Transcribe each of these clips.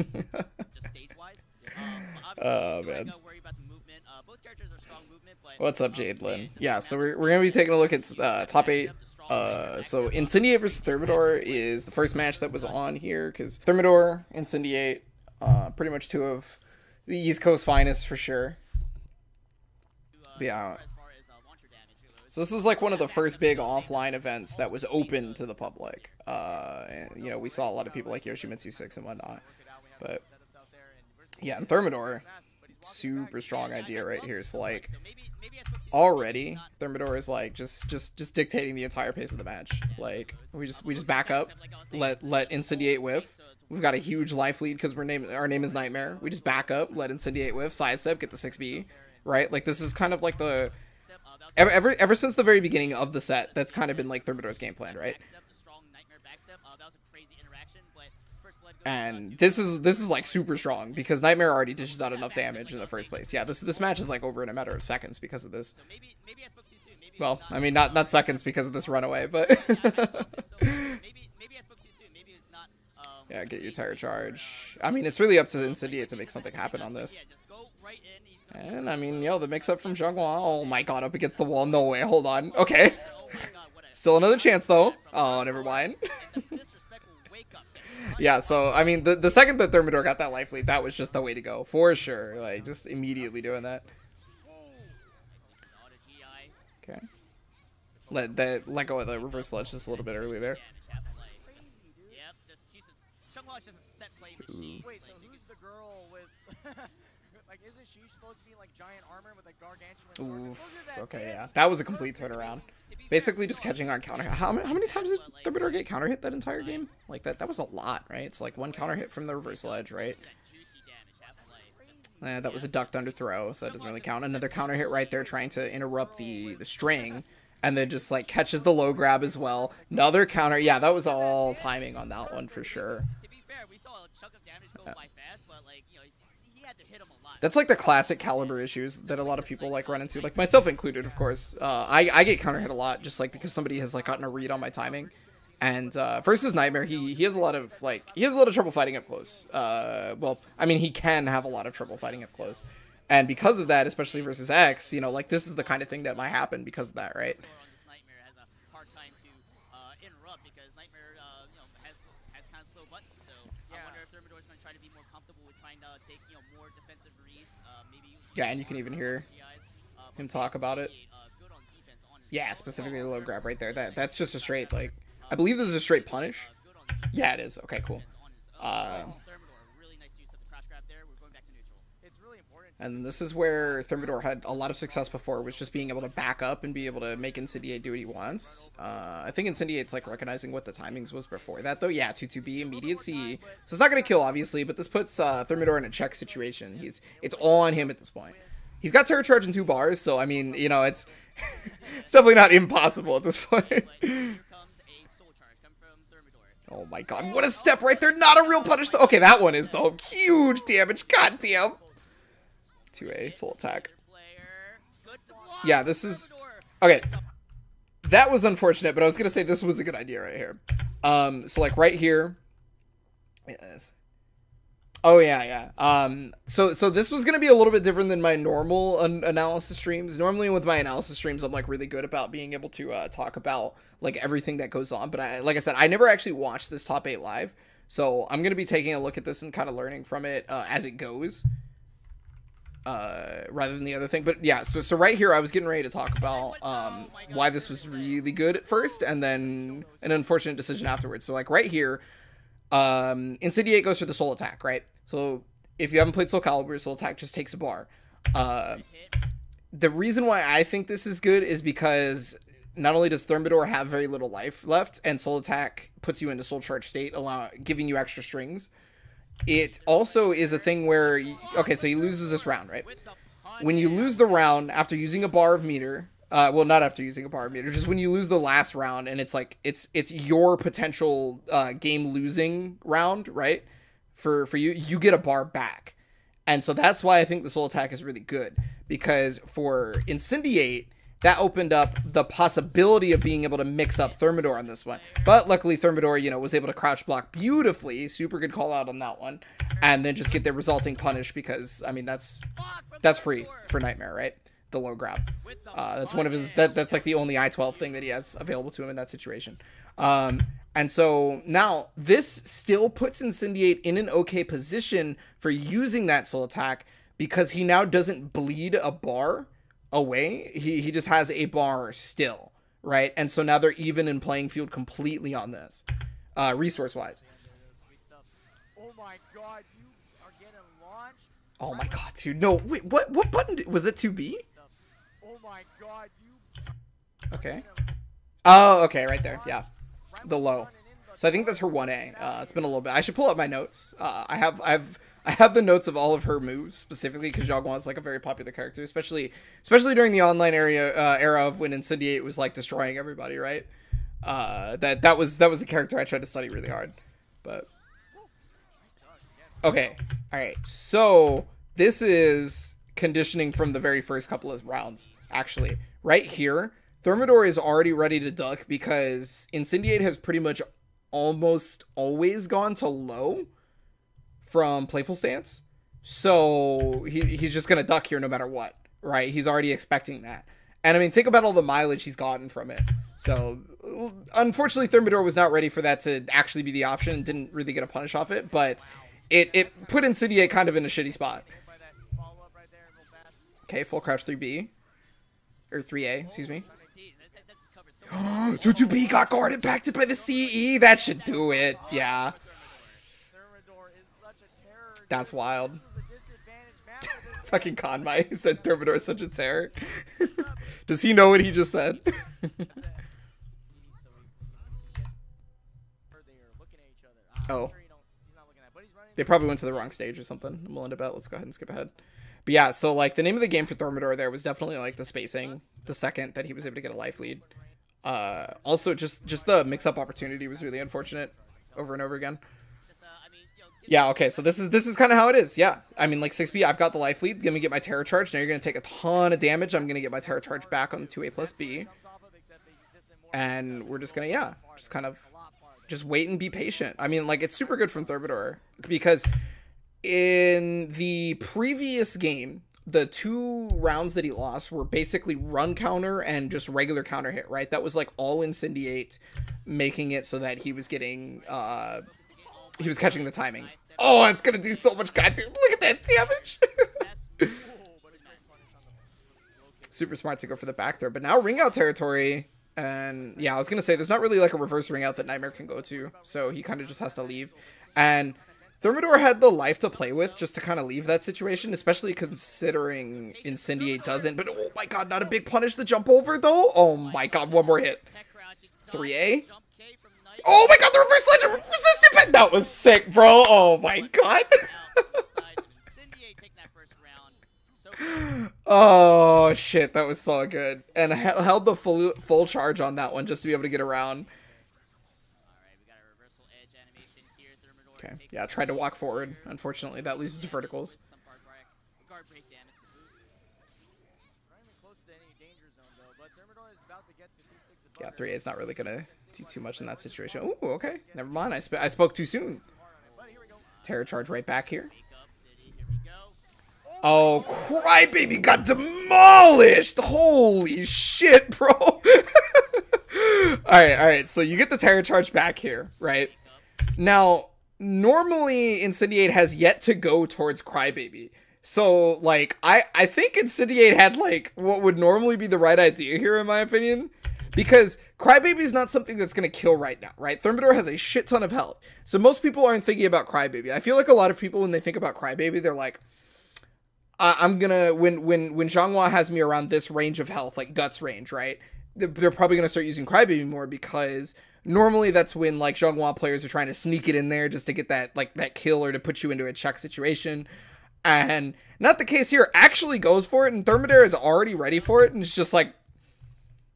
oh man. What's up, Jadelyn? Yeah, so we're, we're gonna be taking a look at uh, top eight. Uh, so Incendiate versus Thermidor is the first match that was on here because Thermidor, Incendiate, uh, pretty much two of the East Coast finest for sure. yeah. So this was like one of the first big offline events that was open to the public. Uh, and, you know, we saw a lot of people like Yoshimitsu Six and whatnot. But yeah, and Thermidor, super strong idea right here. So like, already Thermidor is like just just just dictating the entire pace of the match. Like we just we just back up, let let Incendiate whiff. We've got a huge life lead because we're name our name is Nightmare. We just back up, let Incendiate whiff, sidestep, get the six B, right? Like this is kind of like the ever, ever ever since the very beginning of the set, that's kind of been like Thermidor's game plan, right? And this is this is like super strong because Nightmare already dishes out enough damage in the first place. Yeah, this this match is like over in a matter of seconds because of this. Well, I mean not not seconds because of this runaway, but Yeah, get your terror charge. I mean, it's really up to Incendiate to make something happen on this. And I mean, yo, the mix-up from Xianghua. Oh my god, up against the wall. No way, hold on. Okay. Still another chance, though. Oh, never mind. Yeah, so, I mean, the, the second that Thermidor got that life lead, that was just the way to go. For sure. Like, just immediately doing that. Okay. Let that let go of the reversal edge just a little bit early there. Ooh. isn't she supposed to be like giant armor with like gargantuan Oof, okay, yeah. That was a complete turnaround. Basically just catching on counter how many, how many times did Thermidor get counter hit that entire game? Like that that was a lot, right? It's like one counter hit from the reversal edge, right? Eh, that was a ducked under throw, so that doesn't really count. Another counter hit right there trying to interrupt the, the string and then just like catches the low grab as well. Another counter. Yeah, that was all timing on that one for sure. That's like the classic Calibur issues that a lot of people like run into, like myself included, of course. Uh, I I get counter hit a lot just like because somebody has like gotten a read on my timing. And uh, versus Nightmare, he he has a lot of like he has a lot of trouble fighting up close. Uh, well, I mean he can have a lot of trouble fighting up close. And because of that, especially versus X, you know, like this is the kind of thing that might happen because of that, right? Yeah, and you can even hear him talk about it. Yeah, specifically the low grab right there. That that's just a straight like I believe this is a straight punish. Yeah, it is. Okay, cool. And this is where Thermidor had a lot of success before, was just being able to back up and be able to make Incendiate do what he wants. Uh, I think Incendiate's like recognizing what the timings was before that, though. Yeah, 2-2-B, immediate C. So it's not going to kill, obviously, but this puts uh, Thermidor in a check situation. He's It's all on him at this point. He's got Terror Charge in two bars, so, I mean, you know, it's, it's definitely not impossible at this point. Oh my god, what a step right there. Not a real punish. Okay, that one is, though. Huge damage. God damn to a soul attack. Yeah, this is... Okay. That was unfortunate, but I was going to say this was a good idea right here. Um, so, like, right here... Yes. Oh, yeah, yeah. Um, so, so this was going to be a little bit different than my normal an analysis streams. Normally with my analysis streams, I'm, like, really good about being able to uh, talk about, like, everything that goes on. But, I, like I said, I never actually watched this top 8 live. So I'm going to be taking a look at this and kind of learning from it uh, as it goes uh, rather than the other thing. But yeah, so so right here, I was getting ready to talk about um, why this was really good at first, and then an unfortunate decision afterwards. So like right here, um, Incendiate goes for the soul attack, right? So if you haven't played Soul Calibur, soul attack just takes a bar. Uh, the reason why I think this is good is because not only does Thermidor have very little life left, and soul attack puts you into soul charge state, allow giving you extra strings it also is a thing where okay so he loses this round right? When you lose the round after using a bar of meter uh, well not after using a bar of meter just when you lose the last round and it's like it's it's your potential uh, game losing round right? For for you you get a bar back. And so that's why i think the soul attack is really good because for incendiate that opened up the possibility of being able to mix up Thermidor on this one. But luckily Thermidor, you know, was able to crouch block beautifully. Super good call out on that one. and then just get the resulting punish because I mean that's that's free for Nightmare, right? The low grab. Uh, that's one of his. That that's like the only I-12 thing that he has available to him in that situation. Um, and so now this still puts Incendiate in an okay position for using that soul attack because he now doesn't bleed a bar away. He he just has a bar still, right? And so now they're even in playing field completely on this, uh, resource wise. Oh my god, you are getting launched. Oh my god, dude! No, wait, what what button did, was it? Two B? Oh my god, you. Okay. Oh, okay, right there. Yeah, the low. So I think that's her one A. Uh, it's been a little bit. I should pull up my notes. Uh, I have I've I have the notes of all of her moves specifically because Xianghua is like a very popular character, especially especially during the online area uh, era of when Incendiate was like destroying everybody, right? Uh, that that was that was a character I tried to study really hard, but okay, all right. So this is conditioning from the very first couple of rounds. Actually, right here, Thermidor is already ready to duck because Incendiate has pretty much almost always gone to low from playful stance. So he, he's just gonna duck here no matter what, right? He's already expecting that. And I mean, think about all the mileage he's gotten from it. So, unfortunately, Thermidor was not ready for that to actually be the option and didn't really get a punish off it, but it, it put Incendiate kind of in a shitty spot. Okay, full crouch 3B. Or 3A, excuse me. 2-2B got guarded, backed it by the CE. That should do it. Yeah. That's wild. Fucking Conmai said Thermidor is such a terror. Does he know what he just said? oh. They probably went to the wrong stage or something. I'm willing to bet. Let's go ahead and skip ahead. But yeah, so like the name of the game for Thermidor there was definitely like the spacing, the second that he was able to get a life lead. Uh, also just just the mix-up opportunity was really unfortunate over and over again. Yeah, okay, so this is this is kind of how it is. Yeah, I mean, like 6B, I've got the life lead. Gonna get my terror charge. Now you're gonna take a ton of damage. I'm gonna get my terror charge back on the 2A plus B. And we're just gonna, yeah, just kind of just wait and be patient. I mean, like, it's super good from Thermidor because in the previous game, the two rounds that he lost were basically run counter and just regular counter hit, right? That was like all incendiate, making it so that he was getting uh he was catching the timings. Oh, it's gonna do so much goddamn look at that damage. Super smart to go for the back throw, but now ring out territory. And yeah, I was gonna say there's not really like a reverse ring out that Nightmare can go to, so he kind of just has to leave. And Thermidor had the life to play with just to kind of leave that situation, especially considering Incendiate doesn't. But oh my god, not a big punish the jump over though. Oh my god, one more hit. 3A? Oh my god, the reverse ledger resisted That was sick, bro. Oh my god. oh shit, that was so good. And I held the full full charge on that one just to be able to get around. Okay. Yeah, tried to walk forward. Unfortunately, that loses to verticals. Yeah, 3A is not really going to do too much in that situation. Ooh, okay. Never mind. I, sp I spoke too soon. Terror charge right back here. Oh, Crybaby got demolished! Holy shit, bro! alright, alright, so you get the Terror charge back here, right? Now, normally Incendiate has yet to go towards Crybaby. So like I I think Incendiate had like what would normally be the right idea here in my opinion because Crybaby is not something that's going to kill right now, right? Thermidor has a shit ton of health. So most people aren't thinking about Crybaby. I feel like a lot of people when they think about Crybaby they're like I'm going to when when when Xianghua has me around this range of health like guts range, right? They're probably going to start using Crybaby more because normally that's when like Xianghua players are trying to sneak it in there just to get that like that kill or to put you into a check situation. And not the case here. Actually goes for it, and Thermidor is already ready for it, and it's just like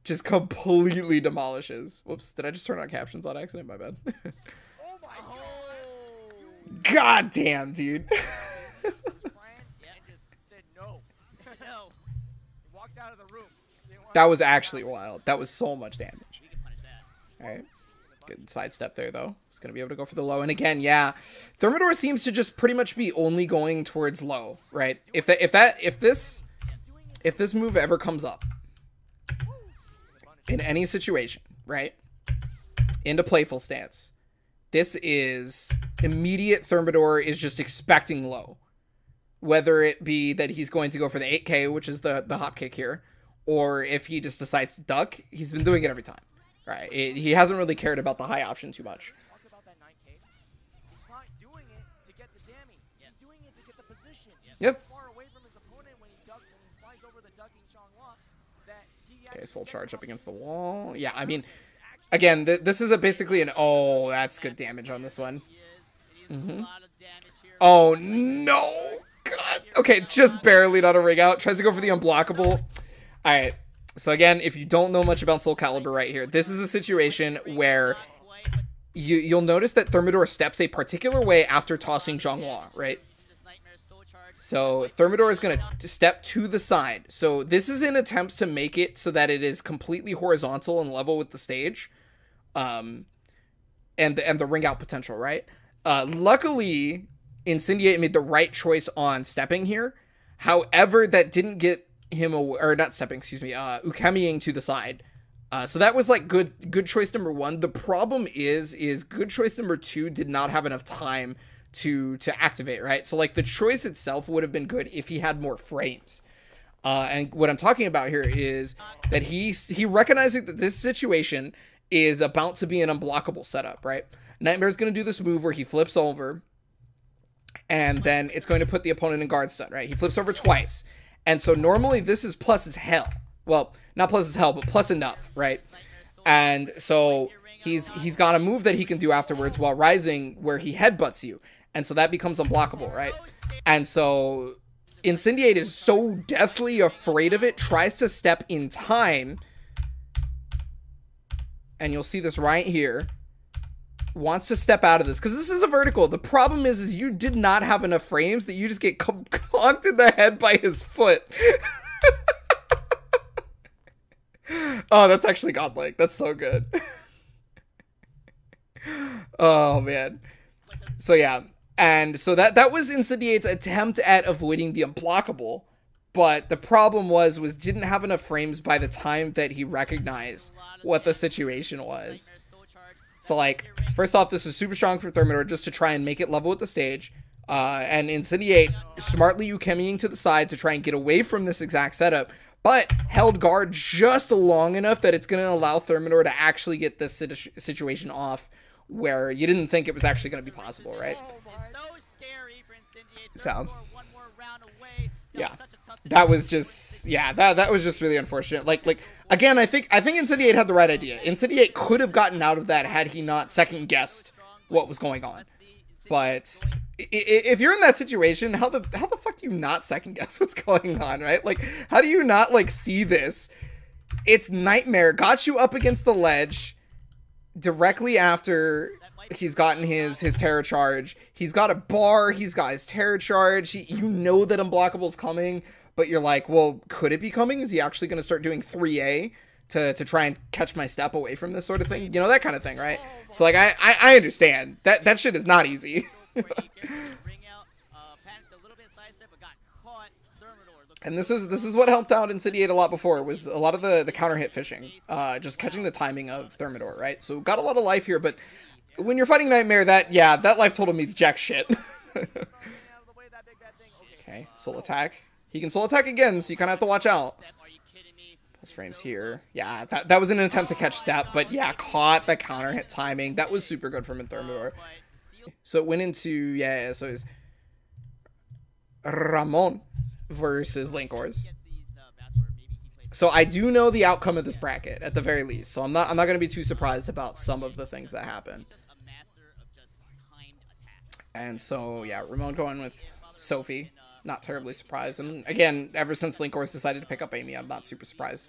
just completely demolishes. Whoops, did I just turn on captions on accident? My bad. oh my God God damn, dude. that was actually wild. That was so much damage. Alright. Good sidestep there, though. He's going to be able to go for the low. And again, yeah, Thermidor seems to just pretty much be only going towards low, right? If that, if that, if this, if this move ever comes up in any situation, right? Into playful stance. This is immediate Thermidor is just expecting low. Whether it be that he's going to go for the 8k, which is the, the hop kick here, or if he just decides to duck, he's been doing it every time. Right? It, he hasn't really cared about the high option too much. Talk about that 9K. He's not doing it to get the damage. He's doing it to get the position. He's Yep. So far away from his opponent when he duck when he flies over the ducking Xianghua that he Okay, soul charge up against the wall. Yeah, I mean, again, th this is a basically an oh, that's good damage on this one. Mm-hmm. Oh no, God. Okay, just barely not a ring out. Tries to go for the unblockable. All right. So again, if you don't know much about Soul Calibur right here, this is a situation where you you'll notice that Thermidor steps a particular way after tossing Xianghua, right? So Thermidor is going to step to the side. So this is in attempts to make it so that it is completely horizontal and level with the stage, um, and the, and the ring out potential, right? Uh, luckily, Incendiate made the right choice on stepping here. However, that didn't get him or not stepping, excuse me, uh, Ukemiing to the side. Uh, so that was like good good choice number one. The problem is is good choice number two did not have enough time to to activate, right? So like the choice itself would have been good if he had more frames. Uh, and what I'm talking about here is that he he recognizing that this situation is about to be an unblockable setup, right? Nightmare's going to do this move where he flips over, and then it's going to put the opponent in guard stun, right? He flips over twice, and so normally this is plus as hell. Well, not plus as hell, but plus enough, right? And so he's he's got a move that he can do afterwards while rising where he headbutts you, and so that becomes unblockable, right? And so Incendiate is so deathly afraid of it, tries to step in time, and you'll see this right here. Wants to step out of this because this is a vertical. The problem is, is you did not have enough frames that you just get con- conked in the head by his foot. oh, that's actually godlike. That's so good. oh man. So yeah, and so that that was Incendiate's attempt at avoiding the unblockable, but the problem was was didn't have enough frames by the time that he recognized what the situation was. So like, first off, this was super strong for Thermidor just to try and make it level with the stage. Uh, and Incendiate smartly Ukemiing to the side to try and get away from this exact setup, but held guard just long enough that it's going to allow Thermidor to actually get this situ- situation off where you didn't think it was actually going to be possible, right? So, yeah, that was just yeah that that was just really unfortunate. Like like again, I think I think Incendiate had the right idea. Incendiate could have gotten out of that had he not second guessed what was going on. But if you're in that situation, how the how the fuck do you not second guess what's going on, right? Like, how do you not like see this? It's nightmare. Got you up against the ledge directly after he's gotten his his terror charge. He's got a bar. He's got his terror charge. He, you know that unblockable's coming, but you're like, well, could it be coming? Is he actually going to start doing 3A to to try and catch my step away from this sort of thing? You know that kind of thing, right? So like, I I, I understand that that shit is not easy. And this is this is what helped out Incendiate a lot before was a lot of the the counter hit fishing, uh, just catching the timing of Thermidor, right? So got a lot of life here, but when you're fighting Nightmare, that yeah, that life total means jack shit. okay, soul attack. He can soul attack again, so you kind of have to watch out. Plus frames here. Yeah, that, that was an attempt to catch step, but yeah, caught the counter hit timing. That was super good from Thermidor. So it went into yeah, so it's Ramon versus Linkorz. So I do know the outcome of this bracket at the very least. So I'm not I'm not gonna be too surprised about some of the things that happen. And so yeah, Ramon going with Sophie. Not terribly surprised. And again, ever since Linkorz decided to pick up Amy, I'm not super surprised.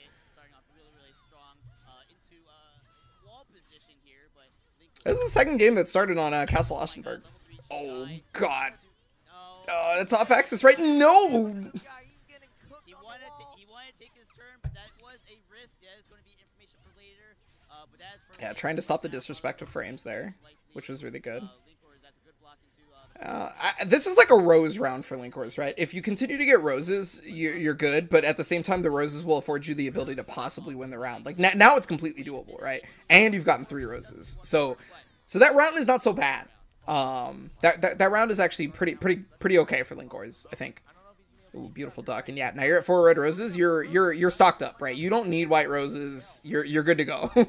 This is the second game that started on uh, Castle Ostrheinsburg. Oh god. Uh, that's off axis, right? No! Yeah, trying to stop the disrespect of frames there, which was really good. Uh, I, this is like a rose round for Linkorz, right? If you continue to get roses, you're, you're good, but at the same time, the roses will afford you the ability to possibly win the round. Like now, now it's completely doable, right? And you've gotten three roses, so so that round is not so bad. Um, that, that that round is actually pretty pretty pretty okay for Linkorz, I think. Ooh, beautiful duck, and yeah, now you're at four red roses. You're you're you're stocked up, right? You don't need white roses. You're you're good to go.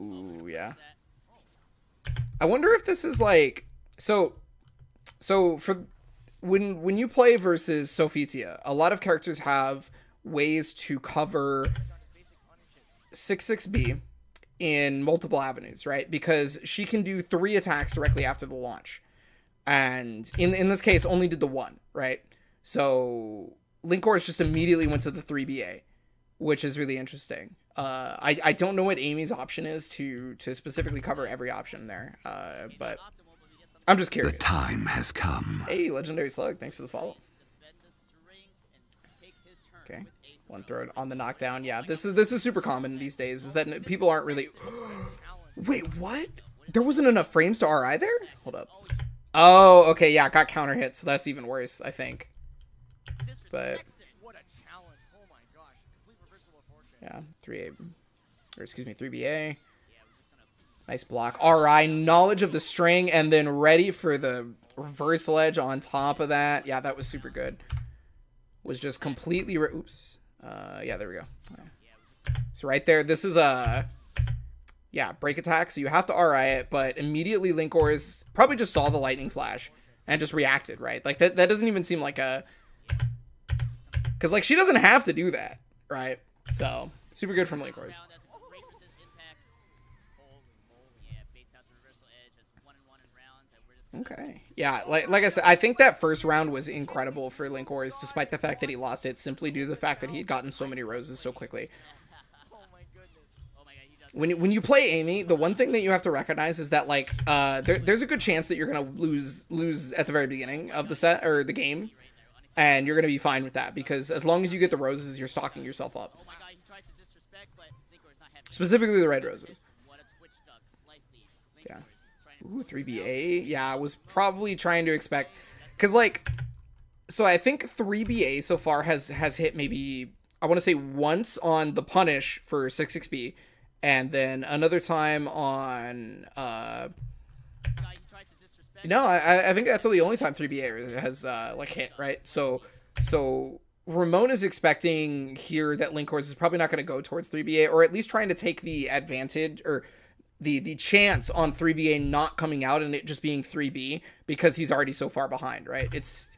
Ooh, yeah. I wonder if this is like so so for when when you play versus Sophitia, a lot of characters have ways to cover 66B in multiple avenues, right? Because she can do three attacks directly after the launch. And in in this case only did the one, right? So Linkorz just immediately went to the 3BA, which is really interesting. Uh, I, I don't know what Amy's option is to to specifically cover every option there, uh, but I'm just curious. The time has come. Hey, Legendary Slug, thanks for the follow. Okay, one throw on the knockdown. Yeah, this is this is super common these days. Is that people aren't really. Wait, what? There wasn't enough frames to RI there. Hold up. Oh, okay, yeah, got counter hit, so that's even worse, I think. But yeah, three A, or excuse me, three BA. Nice block. RI, knowledge of the string, and then ready for the reversal edge on top of that. Yeah, that was super good. Was just completely. Re- Oops. Uh, yeah, there we go. Yeah. So right there, this is a. Yeah, break attack. So you have to RI it, but immediately Linkorz probably just saw the lightning flash and just reacted. Right, like that. That doesn't even seem like a. Because like she doesn't have to do that, right? So super good from Linkorz. Okay. Yeah, like like I said, I think that first round was incredible for Linkorz, despite the fact that he lost it simply due to the fact that he had gotten so many roses so quickly. Oh my goodness. When you, when you play Amy, the one thing that you have to recognize is that like uh, there, there's a good chance that you're gonna lose lose at the very beginning of the set or the game, and you're gonna be fine with that because as long as you get the roses, you're stocking yourself up. Specifically the red roses. Yeah. Ooh, 3BA. Yeah, I was probably trying to expect cuz like so I think 3BA so far has has hit maybe I want to say once on the punish for 66B and then another time on uh no, I I think that's the only time 3BA has uh like hit, right? So so Ramon is expecting here that Linkorz is probably not going to go towards 3BA or at least trying to take the advantage or the the chance on 3BA not coming out and it just being 3B because he's already so far behind, right? It's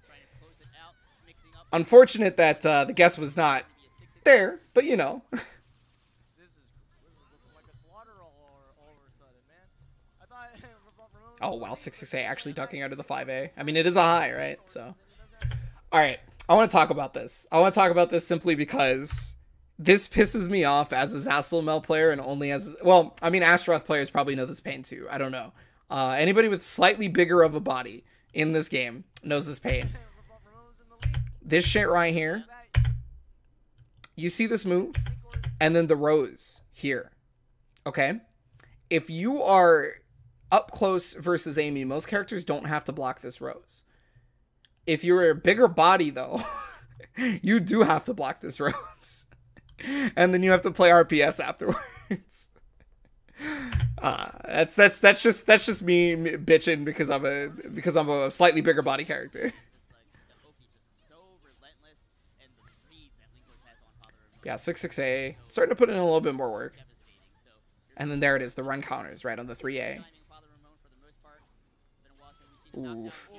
unfortunate that uh, the guess was not there, but you know. This is this is looking like a slaughter all, all, all of a sudden, man. I thought Ramon Oh wow, 668 actually ducking out of the 5A. I mean, it is a high, right? So, all right, I want to talk about this. I want to talk about this simply because this pisses me off as a Zasalamel player and only as well. I mean, Astaroth players probably know this pain too. I don't know. Uh, anybody with slightly bigger of a body in this game knows this pain. This shit right here, you see this move, and then the rose here. Okay? If you are up close versus Amy, most characters don't have to block this rose. If you're a bigger body, though, you do have to block this rose. and then you have to play RPS afterwards. Uh, that's that's that's just that's just me bitching because I'm a because I'm a slightly bigger body character. Yeah, six six A starting to put in a little bit more work. And then there it is, the run counters right on the three A. Oof.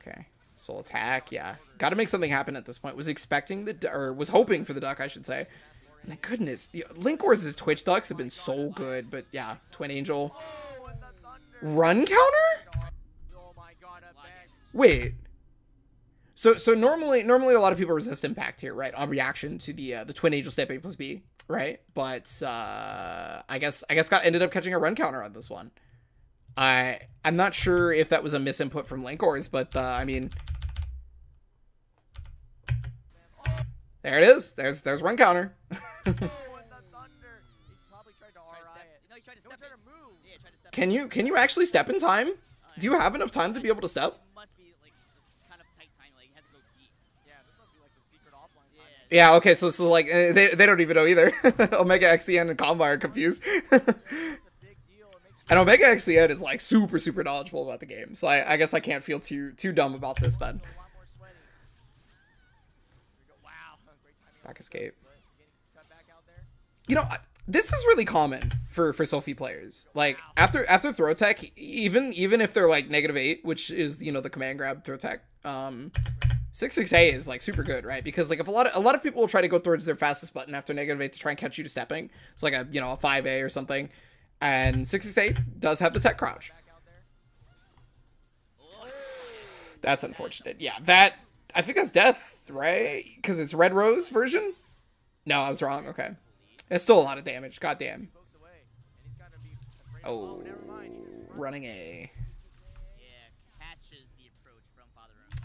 Okay. Soul attack, yeah. Got to make something happen at this point. Was expecting the, or was hoping for the duck, I should say. My goodness, the- Linkorz' Twitch ducks have been so good, but yeah, Twin Angel. And the thunder. Run counter? Oh my god. Wait. So so normally normally a lot of people resist impact here, right? On reaction to the uh, the Twin Angel step A plus B, right? But uh, I guess I guess got ended up catching a run counter on this one. I I'm not sure if that was a misinput from Linkorz, but uh, I mean, There it is. There's there's run counter. Can you can you actually step in time? Do you have enough time to be able to step? Yeah. Okay. So so like uh, they they don't even know either. Omega XCN and Combine are confused. It's a big deal. It makes and Omega XCN is like super super knowledgeable about the game. So I, I guess I can't feel too too dumb about this then. Back escape. you know this is really common for for Sophie players. Like after after throw tech, even even if they're like negative eight, which is you know the command grab throw tech, um, six six A is like super good, right? Because like if a lot of a lot of people will try to go towards their fastest button after negative eight to try and catch you to stepping, it's like a you know a five A or something, and six six eight does have the tech crouch. That's unfortunate. Yeah, that I think that's death, right? Because it's red rose version. No, I was wrong. Okay, it's still a lot of damage. God damn. Pokes away. And he's gotta be afraid. Oh, running A.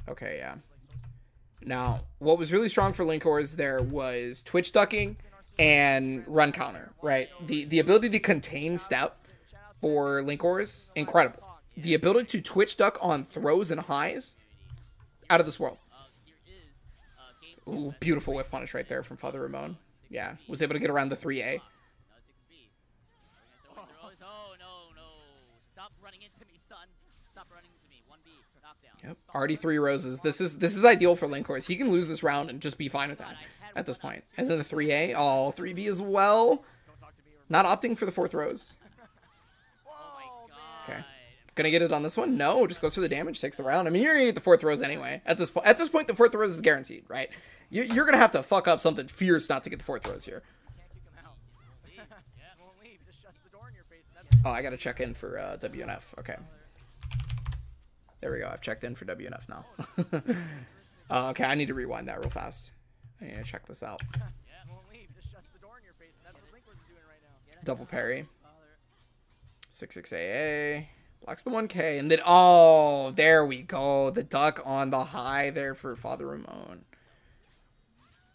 Okay, yeah. Now, what was really strong for Linkorz there was twitch ducking and run counter, right? The the ability to contain step for Linkorz, incredible. The ability to twitch duck on throws and highs, out of this world. Ooh, beautiful whiff punish right there from Father Ramon. Yeah, was able to get around the 3A. Uh, 6B. We're gonna throw it, throws. Oh no no! Stop running into me, son. Stop running into me. One B knockdown. Yep, already three roses. This is this is ideal for Linkorz. He can lose this round and just be fine with that at this point. And then the 3A, oh, 3B as well. Don't talk to me. Or Not opting for the fourth rose. Oh my god. Okay. Gonna get it on this one? No, just goes for the damage, takes the round. I mean, you're gonna get the fourth rose anyway. At this point, at this point, the fourth rose is guaranteed, right? You, you're gonna have to fuck up something fierce not to get the fourth rose here. can't kick him out. Yeah. Won't leave. Just shuts the door in your face. And that's Oh, I gotta check in for uh, WNF. Okay. There we go. I've checked in for WNF now. uh, okay, I need to rewind that real fast. I need to check this out. won't leave. Just shuts the door in your face. And that's what Linkwards are doing right now. Double parry. Father. 66 AA. Blocks the 1K. And then, oh, there we go. The duck on the high there for Father Ramon.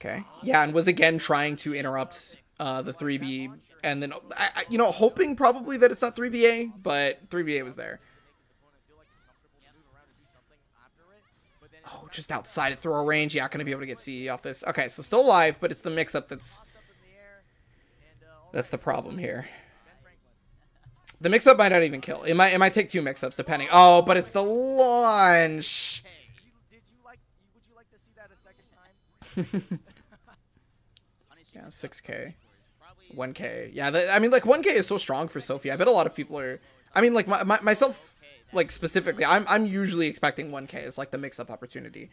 Okay. Yeah, and was again trying to interrupt uh, the 3B. And then, I, I, you know, hoping probably that it's not 3BA, but 3BA was there. Oh, just outside of throw range. Yeah, gonna be able to get CE off this. Okay, so still alive, but it's the mix-up that's that's the problem here. The mix-up might not even kill. It might it might take two mix-ups depending. Oh, but it's the launch. To? Yeah, 6k. 1k. Yeah, I mean, like, 1k is so strong for Sophie. I bet a lot of people are. I mean, like, my, my, myself, like, specifically, I'm, I'm usually expecting 1k as, like, the mix up opportunity.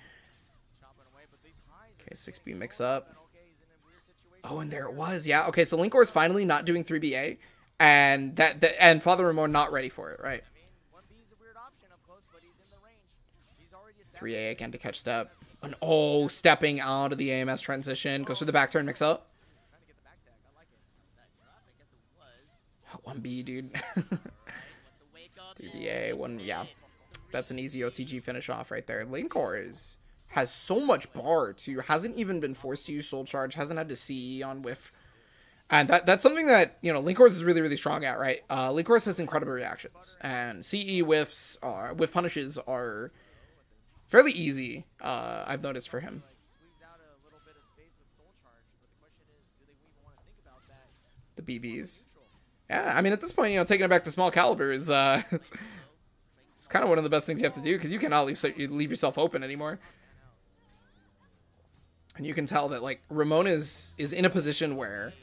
Okay, 6b mix up. Okay, he's in a weird situation. Oh, and there it was. Yeah, okay, so Linkorz finally not doing 3BA. And that, that and Father Ramon not ready for it, right? I mean, one B is a weird option up close, but he's in the range. He's already established. 3A again to catch step. And oh, stepping out of the AMS transition. Goes for the back turn mix up. Trying to get the back tag. I like. That drop, I guess it was. 1B, dude. 3BA, one, yeah. That's an easy OTG finish off right there. Linkorz is has so much bar too. Hasn't even been forced to use Soul Charge. Hasn't had to CE on whiff. And that that's something that you know Linkorz is really really strong at, right? Uh, Linkorz has incredible reactions, and CE whiffs are whiff punishes are fairly easy. Uh, I've noticed for him. The BBs. Yeah, I mean at this point, you know, taking it back to small caliber is uh, it's, it's kind of one of the best things you have to do because you cannot leave you leave yourself open anymore. And you can tell that like Ramon is is in a position where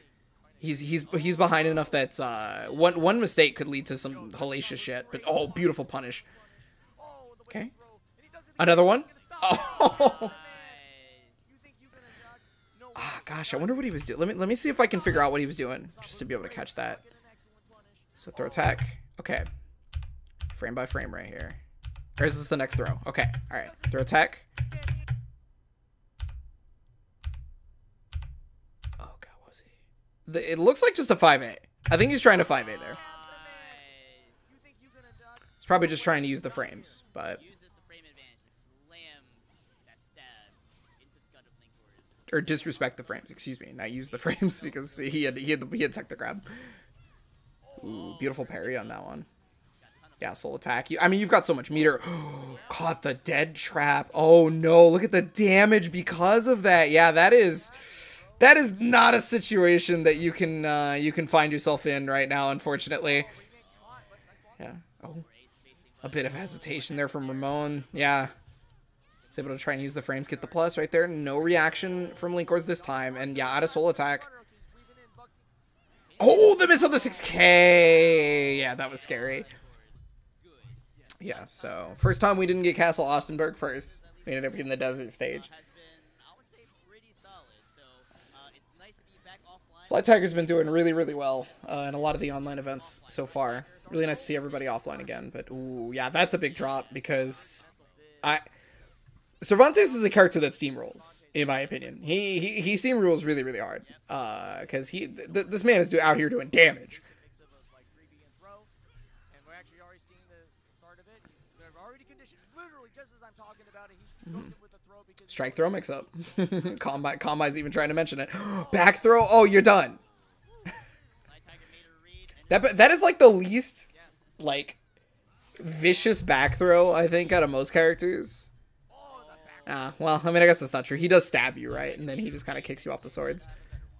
he's he's he's behind enough that uh, one one mistake could lead to some hellacious shit. But oh, beautiful punish. Oh, Okay, another one. Oh. Ah, gosh, I wonder what he was doing. Let me let me see if I can figure out what he was doing just to be able to catch that. Get an excellent punish. So throw attack. Okay. Frame by frame right here. Or is this the next throw? Okay. All right. Throw attack. Oh god, what was he? The, it looks like just a 5A. I think he's trying to 5A there. You think you're gonna dodge? He's probably just trying to use the frames, but or disrespect the frames. Excuse me, not use the frames because he had he had the, he had tech the grab. Ooh, beautiful parry on that one. Gasol attack. You, I mean, you've got so much meter. Caught the dead trap. Oh no, look at the damage because of that. Yeah, that is that is not a situation that you can uh, you can find yourself in right now, unfortunately. Yeah. Oh, a bit of hesitation there from Ramon. Yeah. He's able to try and use the frames, get the plus right there. No reaction from Linkorz this time, and yeah, out of soul attack. Oh, the miss on the 6K. Yeah, that was scary. Yeah, so first time we didn't get Castle Ostrheinsburg first. We ended up getting the desert stage. Sly Tiger's been doing really, really well uh, in a lot of the online events so far. Really nice to see everybody offline again. But ooh, yeah, that's a big drop because I Cervantes is a character that steamrolls, in my opinion. He he, he steamrolls really, really hard. Uh, because he th- this man is do- out here doing damage. mix of like 3B and throw. And we're actually already seeing the s- start of it. He's they're already conditioned. Literally, just as I'm talking about it, he's with the throw because Strike throw mix up. Combine Combine's even trying to mention it. Back throw. Oh, you're done. That that is like the least like vicious back throw I think out of most characters. Ah, well, I mean, I guess that's not true. He does stab you, right? And then he just kind of kicks you off the swords.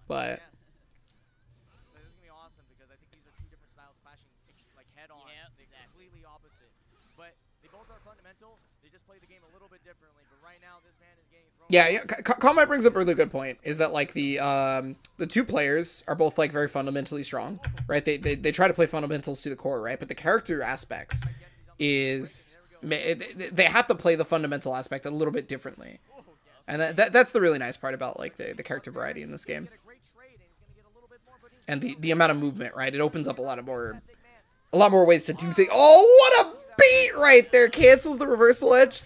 But This is gonna be awesome because I think these are two different styles clashing like head on. Yeah, They're exactly. completely opposite. But they both are fundamental. They just play the game a little bit differently. But right now, this man is getting thrown. yeah, yeah. K- K- Combat brings up a really good point. Is that like the um the two players are both like very fundamentally strong, right? They they they try to play fundamentals to the core, right? But the character aspects is ma- they have to play the fundamental aspect a little bit differently. And that, that that's the really nice part about like the, the character variety in this game. And the, the amount of movement, right? It opens up a lot of more a lot more ways to do things. Oh, what a beat right there! Cancels the reversal edge.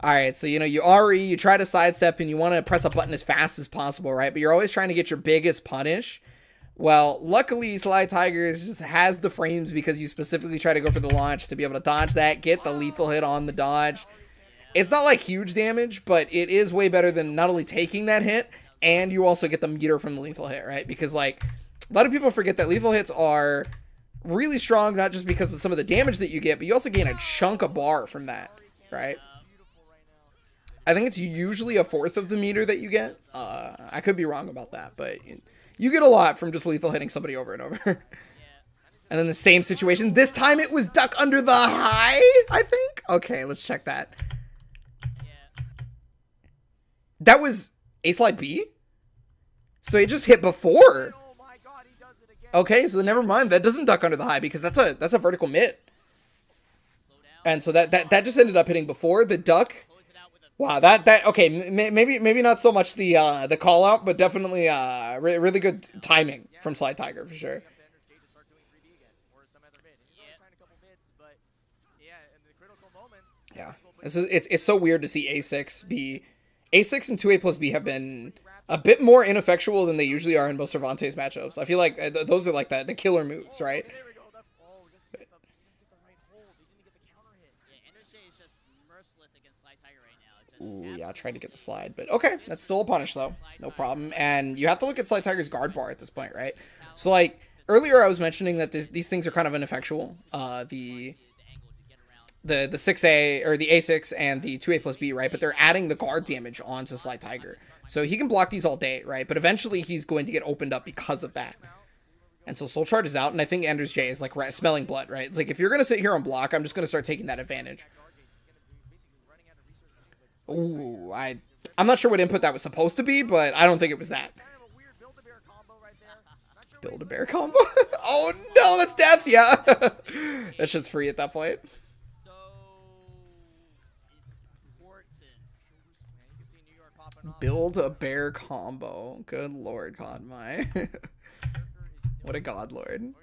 All right, so you know you RE, you try to sidestep, and you want to press a button as fast as possible, right? But you're always trying to get your biggest punish. Well, luckily, Sly Tigers just has the frames because you specifically try to go for the launch to be able to dodge that, get the lethal hit on the dodge. It's not like huge damage, but it is way better than not only taking that hit, and you also get the meter from the lethal hit, right? Because, like, a lot of people forget that lethal hits are really strong, not just because of some of the damage that you get, but you also gain a chunk of bar from that, right? I think it's usually a fourth of the meter that you get. Uh, I could be wrong about that, but you get a lot from just lethal hitting somebody over and over. and then the same situation. This time it was duck under the high, I think. Okay, let's check that. That was A slide B? So it just hit before. Okay, so never mind. That doesn't duck under the high because that's a that's a vertical mid. And so that that, that just ended up hitting before the duck. Wow, that that okay, maybe maybe not so much the uh the call out, but definitely uh re- really good timing from Sly Tiger for sure. Up to Ender State to start doing 3D again, or some other mid. He's Yeah. a this is it's it's so weird to see A6 be A6 and 2A plus B have been a bit more ineffectual than they usually are in most Cervantes matchups. I feel like uh, th- those are like the the killer moves, right? There we go. That, oh, just get the, just get the right hold. He didn't get the counter hit. Yeah, Ender Shea is just merciless against Sly Tiger right now. Just Ooh, yeah, trying to get the slide, but okay, that's still a punish though, no problem. And you have to look at Sly Tiger's guard bar at this point, right? So like earlier, I was mentioning that this, these things are kind of ineffectual. Uh, the the, the angle to get around. the the six A or the A six and the two A plus B, right? But they're adding the guard damage onto Sly Tiger, so he can block these all day, right? But eventually, he's going to get opened up because of that. And so Soul Charge is out, and I think Ender's J is like smelling blood, right? It's like if you're gonna sit here and block, I'm just gonna start taking that advantage. Ooh, I I'm not sure what input that was supposed to be, but I don't think it was that. Kind of a weird Build-A-Bear combo right there. Not sure Build a bear combo. oh no, that's death. Yeah, that shit's free at that point. So important. Yeah, you can see New York popping off. Build a bear combo. Good lord, Conmai. what a god lord. Or he's gonna,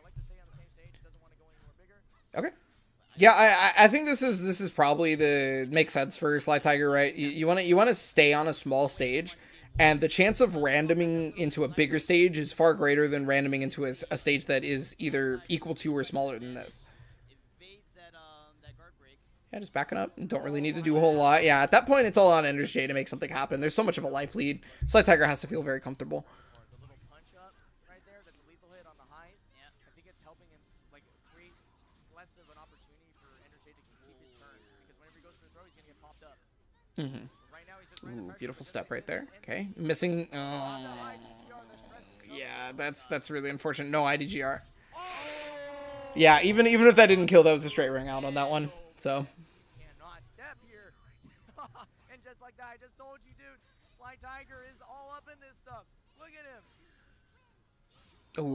I like to stay on the same stage. Doesn't want to go anywhere bigger. Okay. Yeah, I I- think this is this is probably the makes sense for Sly Tiger, right? You want to you want to stay on a small stage, and the chance of randoming into a bigger stage is far greater than randoming into a stage that is either equal to or smaller than this. Yeah, just backing up. Don't really need to do a whole lot. Yeah, at that point, it's all on Ender's J to make something happen. There's so much of a life lead. Sly Tiger has to feel very comfortable. Hmm Right now, he's just trying to Ooh, beautiful step right there. Okay, missing. Oh. IGDR, the stress is up. Yeah, that's that's really unfortunate. No IDGR. Yeah, even even if that didn't kill, that was a straight ring out on that one. So Cannot step here. and just like that, I just told you, dude, Sly Tiger is all up in this stuff. Look at him.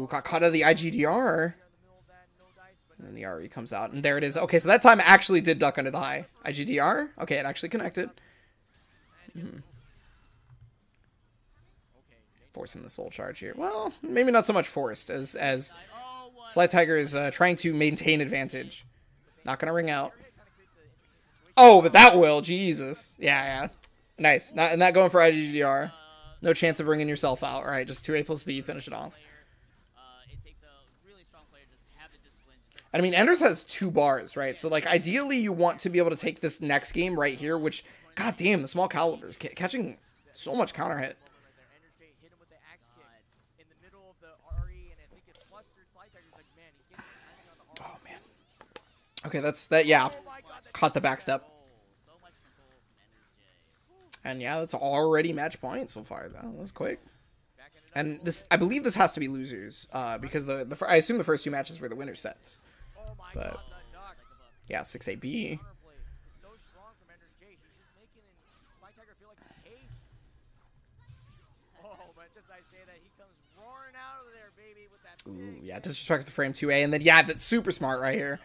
Ooh, got caught out of the IGDR. Here in the middle of that, no dice, but And then the RE comes out, and there it is. Okay, so that time actually did duck under the high. IGDR? Okay, it actually connected. Okay. Forcing the soul charge here. Well, maybe not so much forced as as. Sly Tiger is uh, trying to maintain advantage. Not gonna ring out. It kind of creates an interesting situation. Oh, but that will. Jesus. Yeah, yeah. Nice. Not, and not going for IGDR. No chance of ringing yourself out. All right, just 2A plus B, finish it off. Player, it takes a really strong player to have the discipline. Just And I mean, Enders has two bars, right? So, like, ideally, you want to be able to take this next game right here, which, god damn, the small calibers ca- catching so much counter hit. Oh man. Okay, that's that. Yeah, caught the backstep, and yeah, that's already match point so far. Though that was quick. And this, I believe, this has to be losers, uh, because the the I assume the first two matches were the winner sets. But-. Yeah, six A B. Counterplay is so strong from Ender J. He's just making Sly Tiger feel like he's caged. Oh, but just as I say that, he comes roaring out of there, baby, with that Ooh, yeah, disrespect the frame two A, and then yeah, that's super smart right here.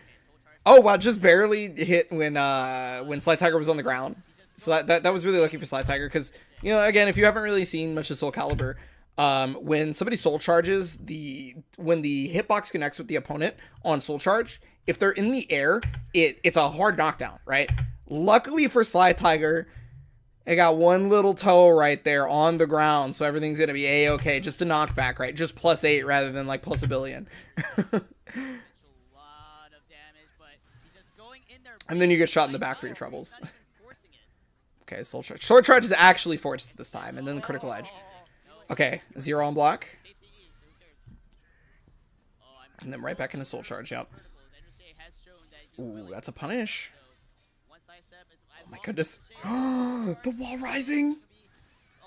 Oh wow, just barely hit when uh when Sly Tiger was on the ground. So that that, that was really lucky for Sly Tiger because you know again if you haven't really seen much of Soul Calibur, um when somebody soul charges the when the hitbox connects with the opponent on soul charge, if they're in the air, it it's a hard knockdown, right? Luckily for Sly Tiger, it got one little toe right there on the ground, so everything's gonna be a okay. Just a knockback, right? Just plus eight rather than like plus a billion. And then you get shot in the back for your troubles. Okay, Soul Charge. Soul Charge is actually forced this time, and then the critical edge. Okay, zero on block, and then right back into Soul Charge. Yep. Ooh, that's a punish. My goodness. the wall rising.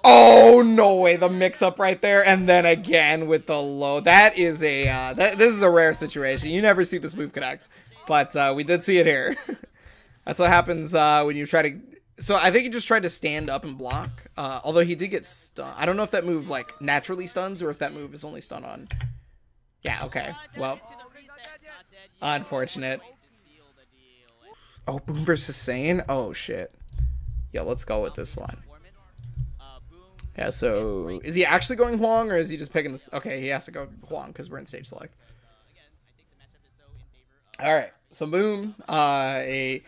Oh no way! The mix up right there, and then again with the low. That is a uh, this is a rare situation. You never see this move connect, but uh, we did see it here. That's what happens uh, when you try to. So I think he just tried to stand up and block. Uh, although he did get stun. I don't know if that move like naturally stuns or if that move is only stun on. Yeah. Okay. Well, Unfortunate. Oh boom versus Saiyne. Oh shit. Yo, let's go with this one. Yeah, so is he actually going Hwang or is he just picking this? Okay, he has to go Hwang because we're in stage select. All right, so Boom, uh, a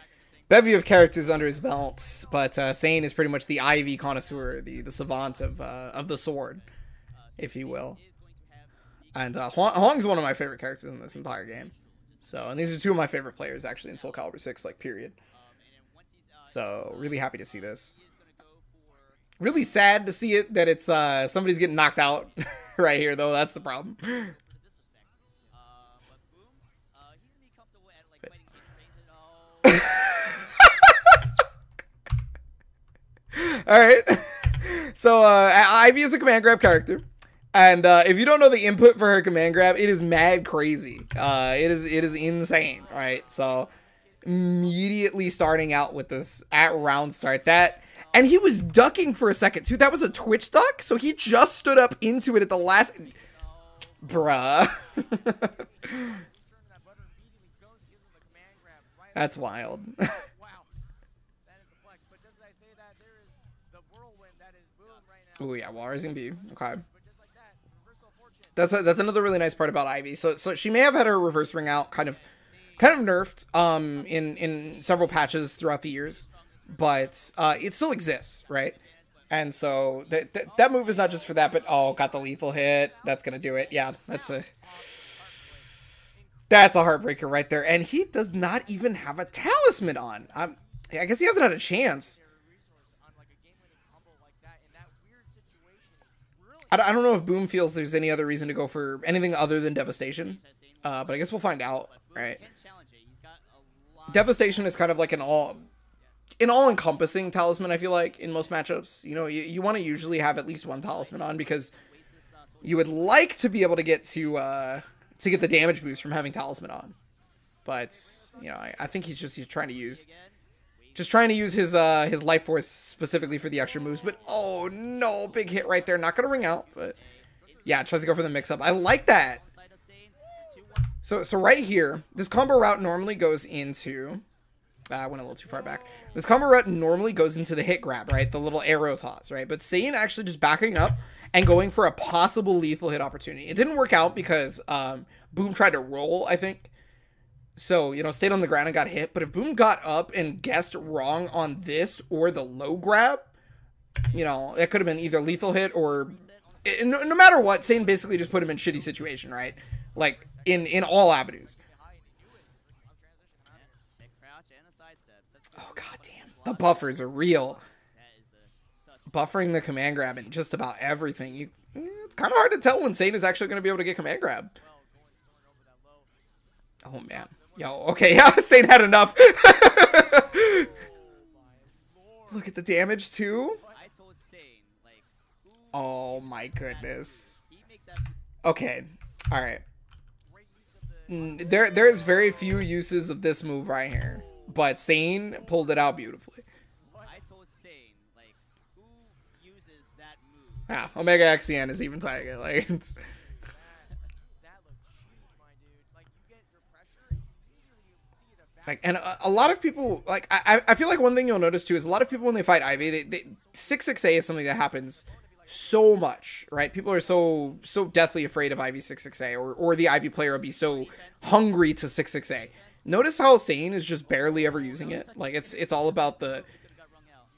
bevy of characters under his belt, but uh, Saiyne is pretty much the Ivy connoisseur, the the savant of uh, of the sword, if you will. And uh, Hwang, Hwang's one of my favorite characters in this entire game. So, and these are two of my favorite players actually in Soul Calibur 6, like period. So, really happy to see this. Really sad to see it that it's uh somebody's getting knocked out right here though. That's the problem. All right. So uh, Ivy is a command grab character, and uh, if you don't know the input for her command grab, it is mad crazy. Uh, it is it is insane. right? So immediately starting out with this at round start that. And he was ducking for a second too. That was a twitch duck, so he just stood up into it at the last. Bruh. That's wild. That is a flex. But just as I say that, there is the whirlwind that is boom right now. oh yeah, well, Rising B. Okay. But just like that, reversal of fortune. That's a, that's another really nice part about Ivy. So so she may have had her reverse ring out kind of kind of nerfed um in in several patches throughout the years, but uh, it still exists, right? And so that that move is not just for that, but oh, got the lethal hit. That's gonna do it. Yeah, that's a That's a heartbreaker right there. And he does not even have a talisman on. I'm, I guess he hasn't had a chance. I don't- I don't know if Boom feels there's any other reason to go for anything other than Devastation. Uh, but I guess we'll find out, right? Devastation is kind of like an all an all-encompassing talisman i feel like in most matchups you know you, you want to usually have at least one talisman on because you would like to be able to get to uh to get the damage boost from having talisman on but you know i, I think he's just he's trying to use just trying to use his uh his life force specifically for the extra moves but oh no big hit right there not gonna ring out but yeah tries to go for the mix up i like that Saiyne. So so right here, this combo route normally goes into. Uh, I went a little too far back. This combo route normally goes into the hit grab, right? The little arrow toss, right? But Saiyne actually just backing up and going for a possible lethal hit opportunity. It didn't work out because um, Boom tried to roll, I think. So, you know, stayed on the ground and got hit. But if Boom got up and guessed wrong on this or the low grab, you know, it could have been either lethal hit or no, no matter what, Saiyne basically just put him in shitty situation, right? Like in in all avenues. Oh god damn. The buffers are real. Buffering the command grab and just about everything. You eh, it's kind of hard to tell when Saiyne is actually going to be able to get command grab. Oh man. Yo, okay, yeah, Saiyne had enough. Look at the damage too. I Oh my goodness. that Okay. All right. Mm, There there is very few uses of this move right here, but Saiyne pulled it out beautifully. I that? Yeah, Omega XCN is even it. Like it's, That looked huge, my dude. Like you get your pressure, and immediately you see it evaporate. Like and a, a lot of people like I I- feel like one thing you'll notice too is a lot of people when they fight Ivy, they, they six six A is something that happens so much, right? People are so so deathly afraid of Ivy six six A, or or the Ivy player will be so hungry to six six A. Notice how Saiyne is just barely ever using it. Like it's it's all about the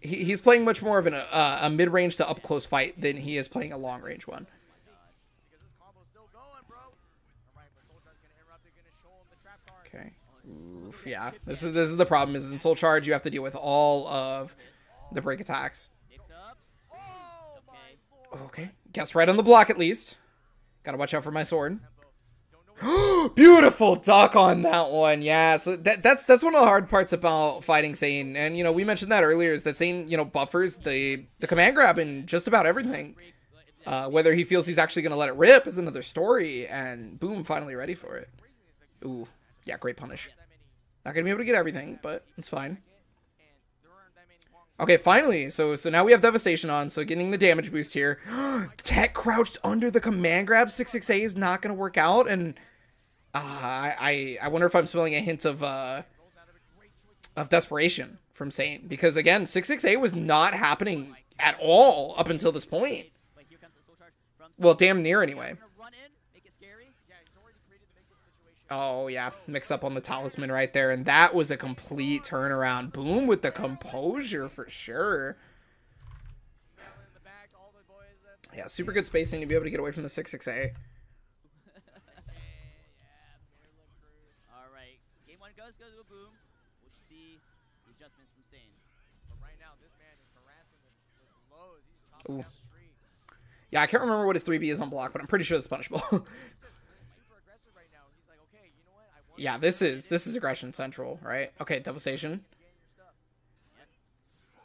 he, he's playing much more of an, uh, a mid range to up close fight than he is playing a long range one. because this combo's still going, bro. All right, but Soulchar's gonna interrupt it, gonna show him the trap card. Okay. Oof, yeah. This is this is the problem. Is in Soul Charge you have to deal with all of the break attacks. Okay. Guess right on the block at least. Gotta watch out for my sword. Beautiful duck on that one. Yeah, so that, that's that's one of the hard parts about fighting Saiyne. And you know, we mentioned that earlier is that Saiyne, you know, buffers the the command grab in just about everything. Uh, whether he feels he's actually gonna let it rip is another story. And boom, finally ready for it. Ooh, yeah, great punish. Not gonna be able to get everything, but it's fine. Okay, finally. So so now we have devastation on. So getting the damage boost here. Tech crouched under the command grab. Six six A is not gonna work out, and uh, I I wonder if I'm smelling a hint of uh of desperation from Saiyne because again six six A was not happening at all up until this point. Well, damn near anyway. Gonna run in, make it scary. Yeah, he's already created the mix-up situation. Oh yeah, mix up on the talisman right there, and that was a complete turnaround. Boom with the composure for sure. In the back, all the boys that Yeah, super good spacing to be able to get away from the six six A. All right. Game one goes goes to a boom. We'll see adjustments from Saiyne. But right now, this man is harassing with lows. He's top Ooh. Yeah, I can't remember what his 3B is on block, but I'm pretty sure it's punishable. Super aggressive right now. He's like, okay, you know what? I want yeah, this is this is aggression central, right? Okay, devastation.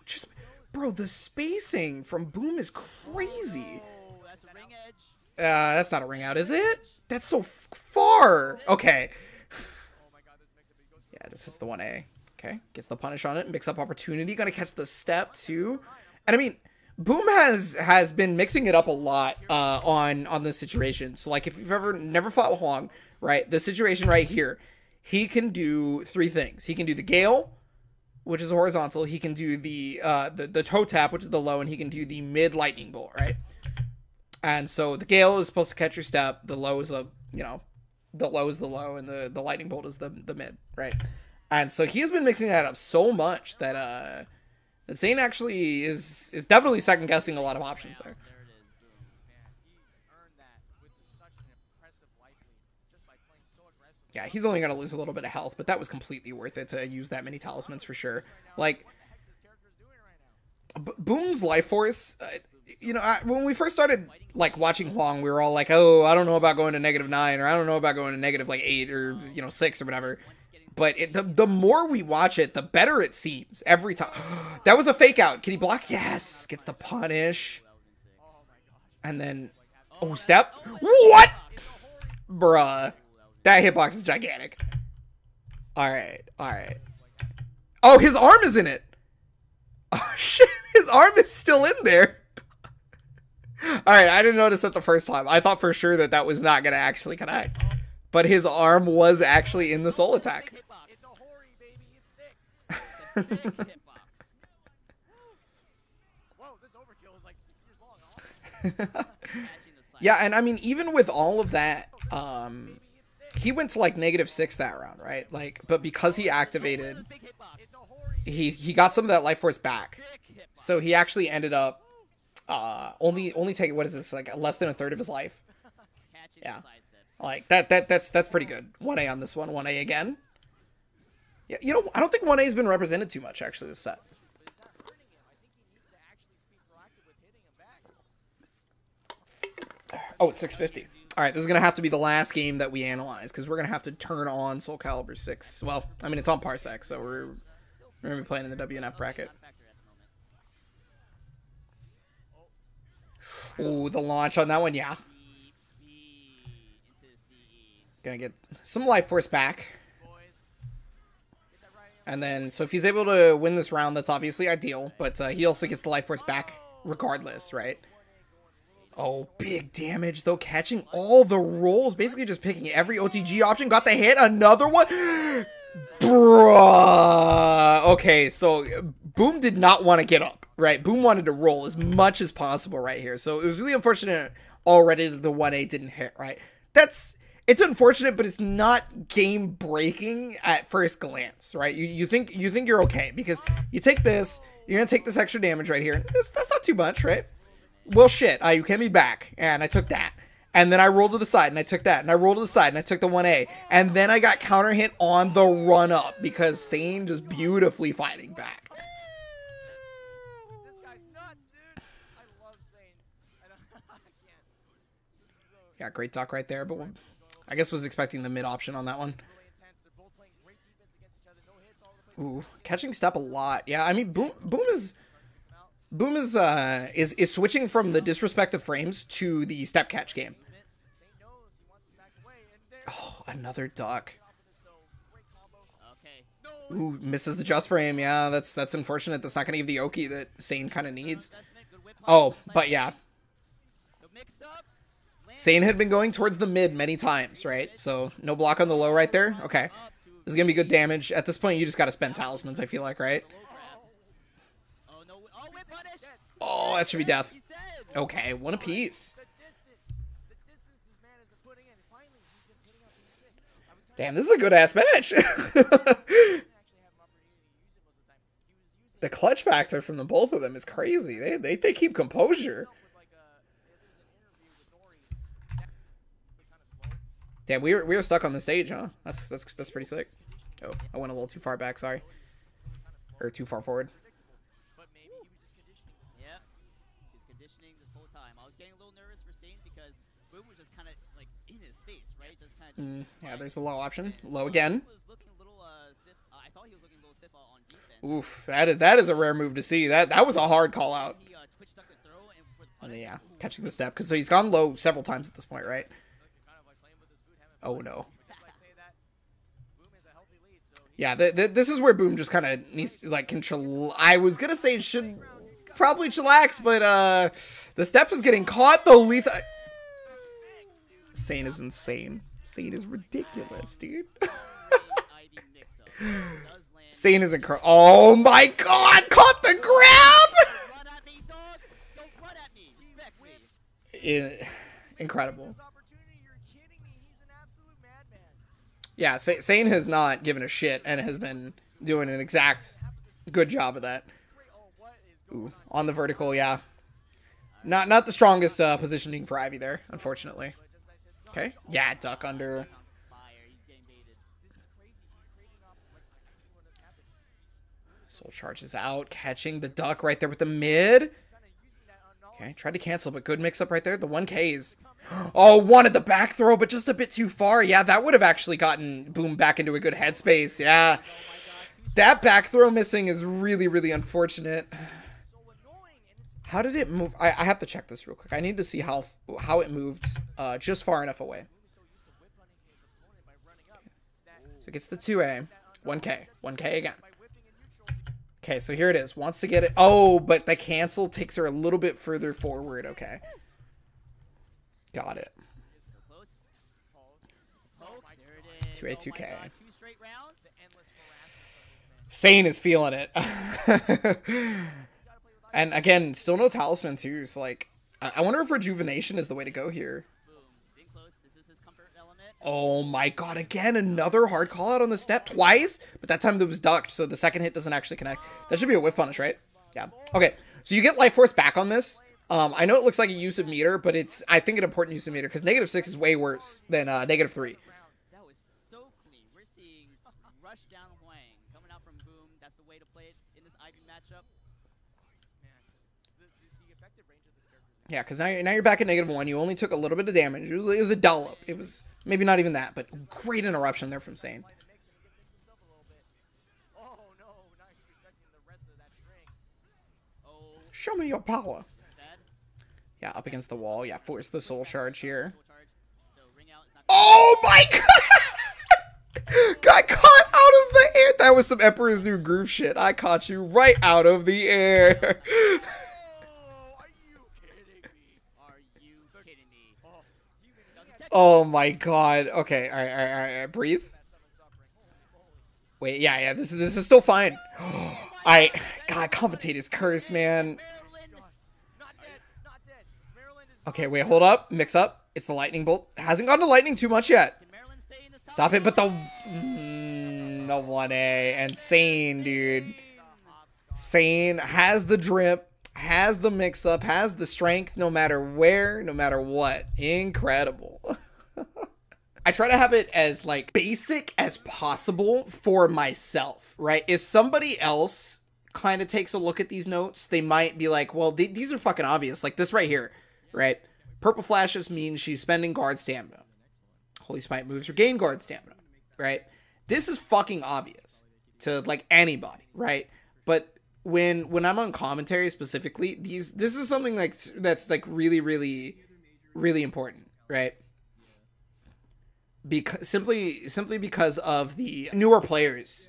Just bro, the spacing from Boom is crazy. Oh, that's a ring edge. Uh, that's not a ring out, is it? That's so f- far. Okay. Oh my god, this mix-up. He goes Yeah, this is the 1A. Okay, gets the punish on it, mix up opportunity, gonna catch the step too. And I mean, Boom has has been mixing it up a lot uh, on on this situation. So like, if you've ever never fought with Hwang, right? The situation right here, he can do three things. He can do the Gale, which is horizontal. He can do the uh, the the toe tap, which is the low, and he can do the mid lightning bolt, right? And so the Gale is supposed to catch your step. The low is a you know, the low is the low, and the the lightning bolt is the the mid, right? And so he has been mixing that up so much that uh that Saiyne actually is is definitely second guessing a lot of options there. There it is. Boom. man, he earned that with such an impressive life lead just by playing so aggressively. Yeah, he's only going to lose a little bit of health, but that was completely worth it to use that many talismans for sure. Like, B- Boom's life force, uh, you know, I, when we first started like watching Hwang, we were all like, "Oh, I don't know about going to negative nine, or I don't know about going to negative like eight, or you know, six or whatever." But it, the the more we watch it, the better it seems every time. that was a fake out. Can he block? Yes, gets the punish, and then oh step. What, bruh? That hitbox is gigantic. All right, all right. Oh, his arm is in it. Oh shit, his arm is still in there. Alright, I didn't notice that the first time. I thought for sure that that was not going to actually connect. But his arm was actually in the soul attack. It's a hori, baby. It's thick. Big hitbox. Whoa, this overkill is like six years long. Huh? Catching the side. Yeah, and I mean, even with all of that, um, he went to like negative six that round, right? Like, but because he activated, a he he got some of that life force back. So he actually ended up uh only only taking what is this like less than a third of his life. Yeah. Like that that that's that's pretty good. One A on this one, one A again. Yeah, you know, I don't think one A's been represented too much actually this set. Oh, it's 650. All right, this is to have to be the last game that we analyze because we're going to have to turn on Soul Calibur 6. Well, I mean, it's on Parsec, so we're, we're to be playing in the WNF bracket. Ooh, the launch on that one, yeah. To get some life force back. And then, so if he's able to win this round, that's obviously ideal, but uh, he also gets the life force back regardless, right? Oh, big damage though, catching all the rolls, basically just picking every OTG option. Got the hit, another one. Bruh. Okay, so Boom did not want to get up, right? Boom wanted to roll as much as possible right here. So it was really unfortunate already that the 1A didn't hit, right? That's it's unfortunate, but it's not game breaking at first glance, right? You you think you think you're okay because you take this, you're gonna take this extra damage right here. That's, that's not too much, right? Well, shit, uh, you can be back, and I took that. And then I rolled to the side, and I took that. And I rolled to the side, and I took the 1A. And then I got counter hit on the run up because Saiyne just beautifully fighting back. This guy's nuts, dude. I love Saiyne. I, don't, I can't. This is so Yeah, great talk right there, but I guess was expecting the mid option on that one. really intense. They're both playing great defense against each other. No hits all over the place. Ooh, catching step a lot. Yeah, I mean, Boom, Boom is, Boom is, uh, is is switching from the disrespect of frames to the step catch game. To Oh, another duck. Ooh, misses the just frame. Yeah, that's that's unfortunate. That's not gonna give the Oki that Saiyne kind of needs. Oh, but yeah, Saiyne had been going towards the mid many times, right? So no block on the low right there. Okay, this is gonna be good damage. At this point, you just gotta spend talismans. I feel like, right? low grab. Oh no. Oh whip punish. Oh, that should be death. Okay, one apiece. Damn, this is a good ass match. the clutch factor from the both of them is crazy. They they, they keep composure. Damn, we were we were stuck on the stage, huh? That's that's that's pretty sick. Oh, I went a little too far back. Sorry, or too far forward. Mm, yeah, there's the low option. Low again. Was looking a little uh. Uh, I thought he was looking a little stiff on defense. Oof, that is that is a rare move to see. That that was a hard call out. Uh, twitched up the throw and for the And punish. yeah, catching the step because so he's gone low several times at this point, right? Kind of like playing with his food, having Oh no. But just like Boom has a healthy lead, so Yeah, th- th- this is where Boom just kind of needs like can chill. I was gonna say should probably chillax, but uh, the step is getting caught. The lethal. Saiyne is insane. Saiyne is ridiculous, dude. Saiyne is incredible. Oh my god, caught the grab! Incredible. Yeah, Saiyne has not given a shit and has been doing an exact good job of that. Oh, Ooh, on the vertical, yeah. Not not the strongest uh, positioning for Ivy there, unfortunately. Okay. Yeah, duck under. Soul charges out, catching the duck right there with the mid. Okay, tried to cancel, but good mix up right there. The 1Ks. Oh, wanted the back throw, but just a bit too far. Yeah, that would have actually gotten Boom back into a good headspace. Yeah. That back throw missing is really, really unfortunate. How did it move? I, I have to check this real quick. I need to see how how it moved uh, just far enough away. So it gets the 2A. 1K. 1K again. Okay, so here it is. Wants to get it. Oh, but the cancel takes her a little bit further forward. Okay. Got it. 2A, 2K. Saiyne is feeling it. and again, still no talisman too. So like, I wonder if rejuvenation is the way to go here. Oh my god, again, another hard call out on the step twice, but that time it was ducked, so the second hit doesn't actually connect. That should be a whiff punish, right? Yeah. Okay, so you get life force back on this. Um, I know it looks like a use of meter, but it's, I think, an important use of meter, because negative six is way worse than uh, negative three. That was so clean. We're seeing rush down Hwang coming out from Boom. That's the way to play it in this Ivy matchup. Yeah, because now, you're, now you're back at negative one. You only took a little bit of damage. It was, it was a dollop. It was maybe not even that, but great interruption there from Saiyne. Show me your power. Yeah, up against the wall. Yeah, force the soul charge here. Oh my god! Got caught out of the air. That was some Emperor's New Groove shit. I caught you right out of the air. Oh my god. Okay, all right, all right, all right. Breathe. Wait, yeah, yeah. This is this is still fine. I God, commentator's curse, man. Okay, wait, hold up. Mix up. It's the lightning bolt. Hasn't gone to lightning too much yet. Stop it, but the mm, the one A and Saiyne, dude. Saiyne has the drip has the mix up, has the strength no matter where, no matter what. Incredible. I try to have it as like basic as possible for myself, right? If somebody else kind of takes a look at these notes, they might be like, well, th- these are fucking obvious. Like this right here, right? Purple flashes means she's spending guard stamina. Holy Smite moves regain guard stamina, right? This is fucking obvious to like anybody, right? But when when I'm on commentary specifically, these this is something like that's like really really really important, right? Because simply simply because of the newer players